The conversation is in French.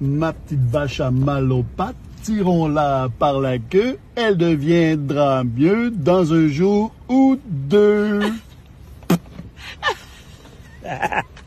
Ma petite vache à mal aux pattes, tirons-la par la queue, elle deviendra mieux dans un jour ou deux.